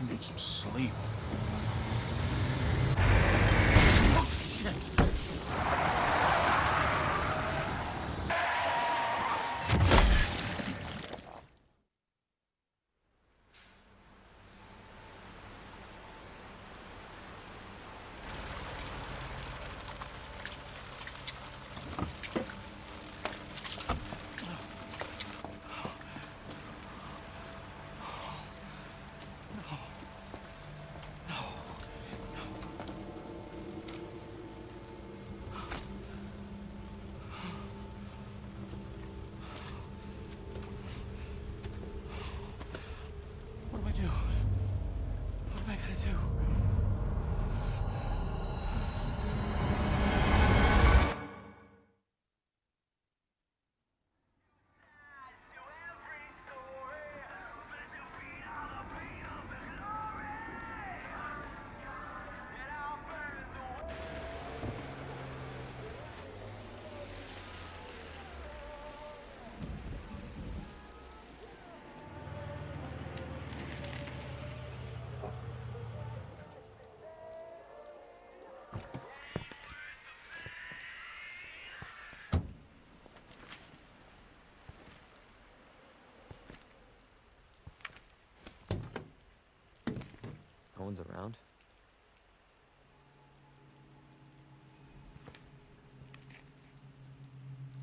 I need some sleep. One's around.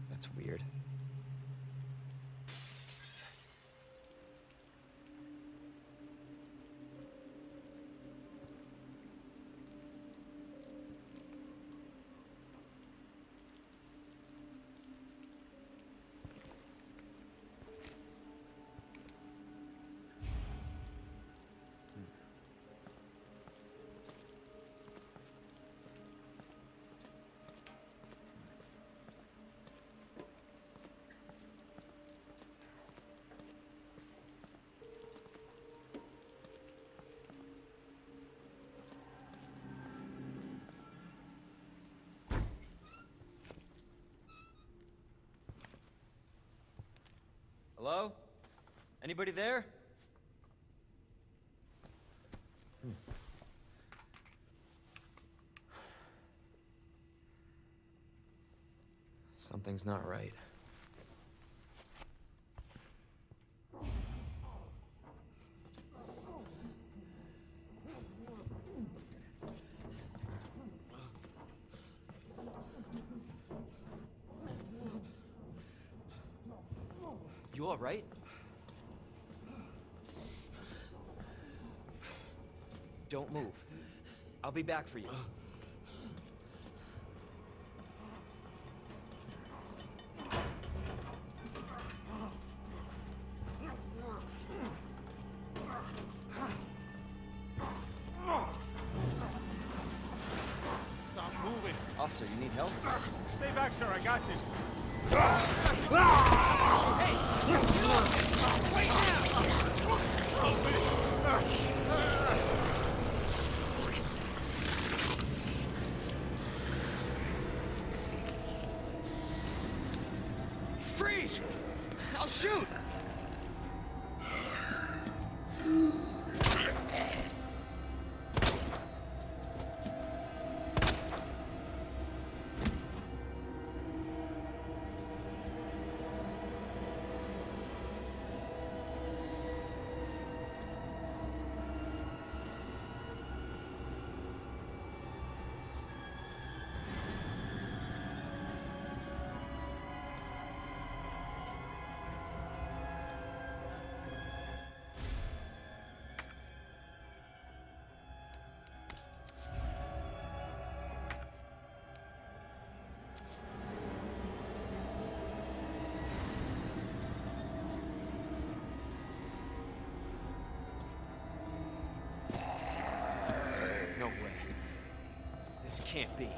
That's weird. Hello? Anybody there? Something's not right. You all right? Don't move. I'll be back for you. Stop moving. Officer, you need help? Stay back, sir. I got this. Freeze! This can't be.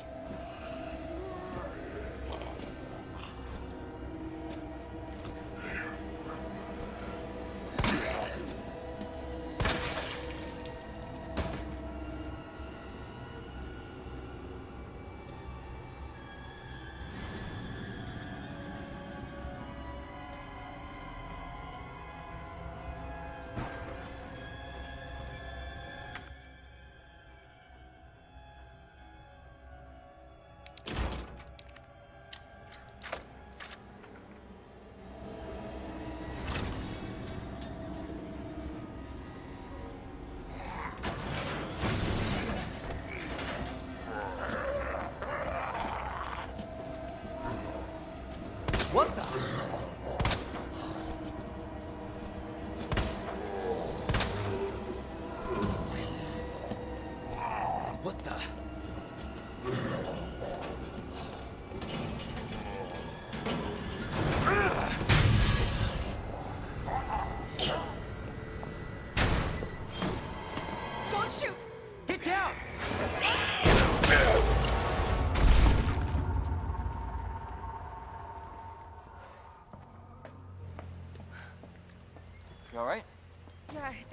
What the?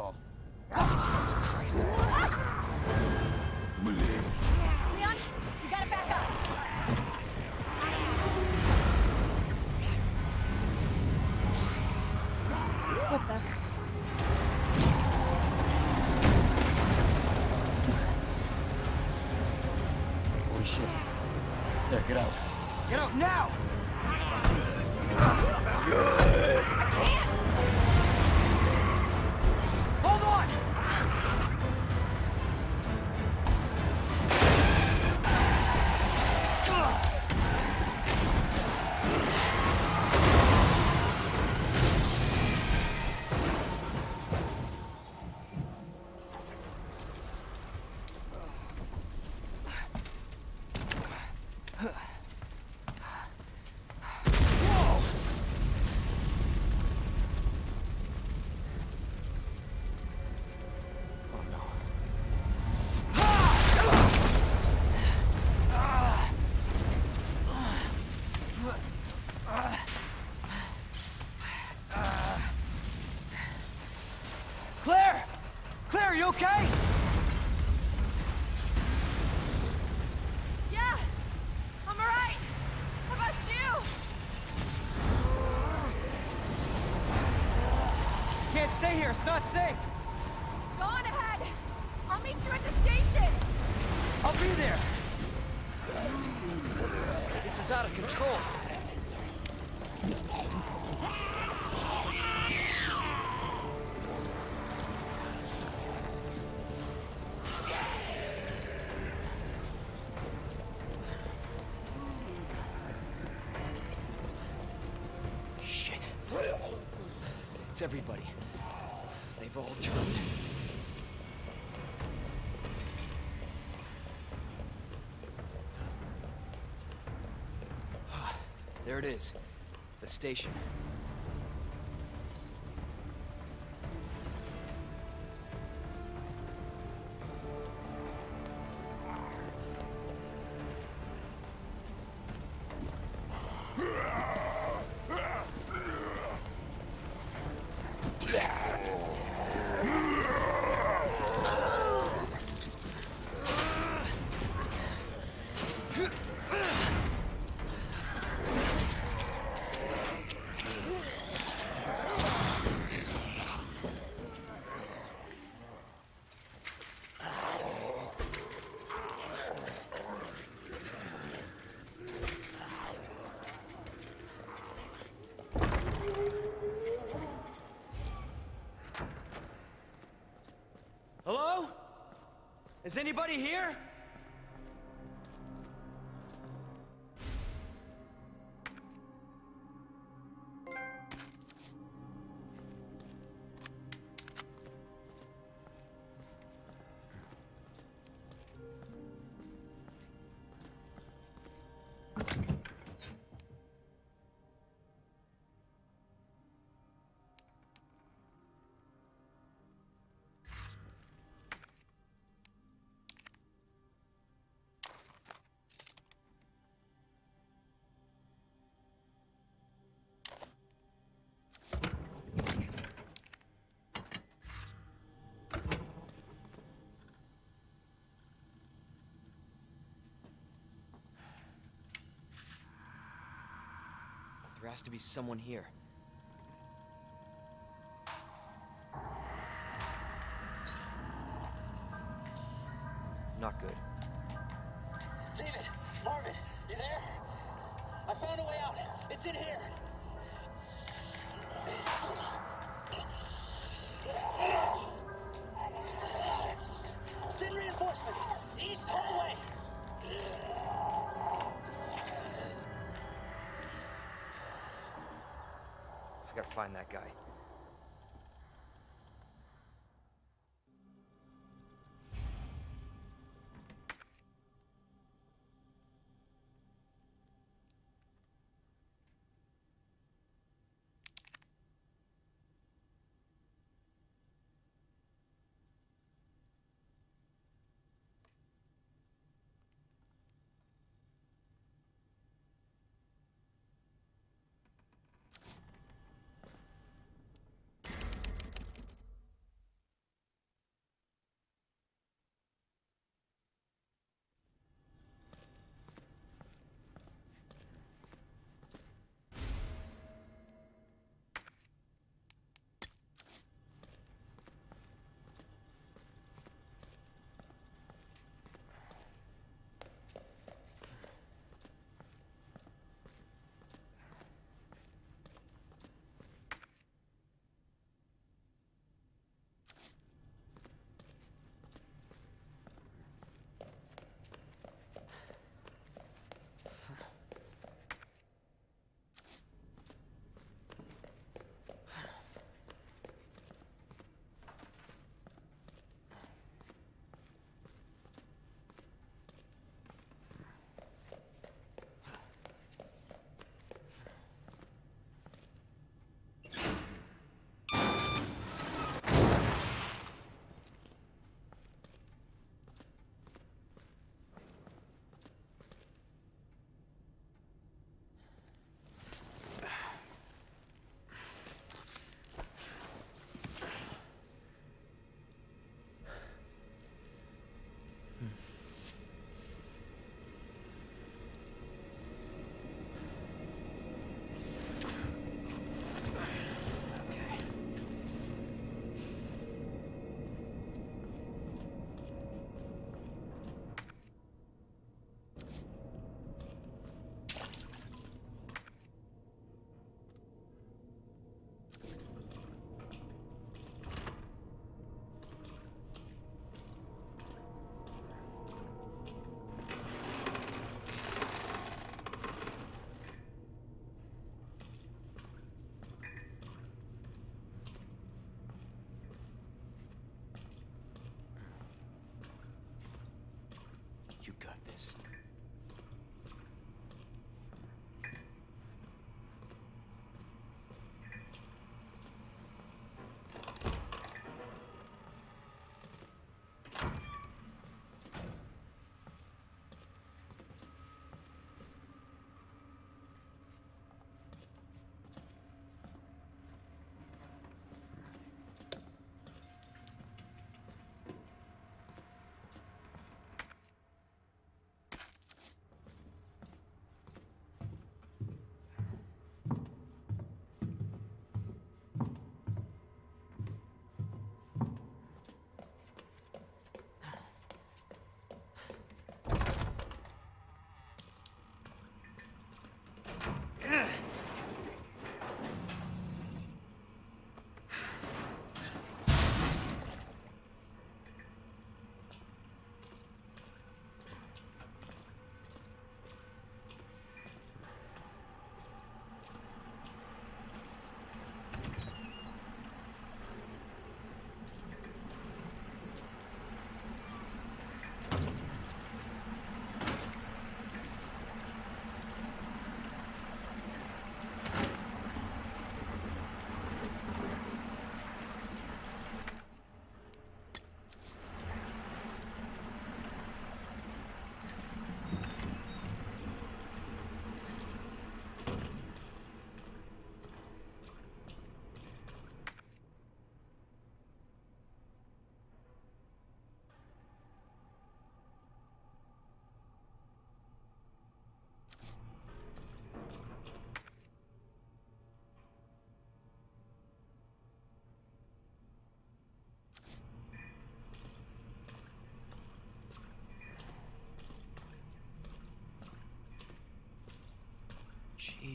call. Okay? Yeah, I'm alright. How about you? Can't stay here, it's not safe. Go on ahead. I'll meet you at the station. I'll be there. This is out of control. It is. The station. Is anybody here? There has to be someone here. Not good. David, Marvin, you there? I found a way out. It's in here. Send reinforcements. East hallway. Find that guy. this.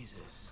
Jesus.